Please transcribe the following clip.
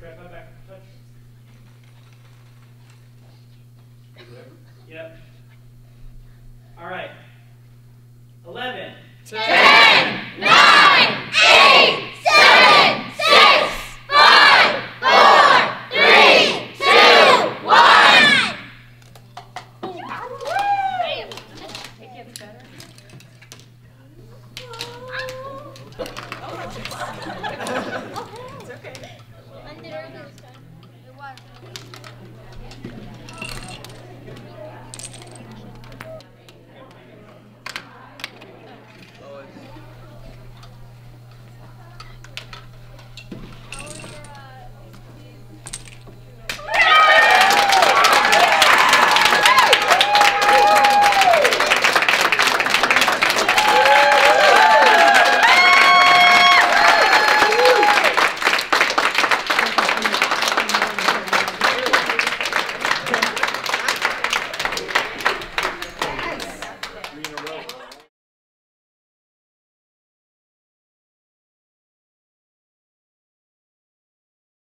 grandpa back touch. Yep. All right. Vai,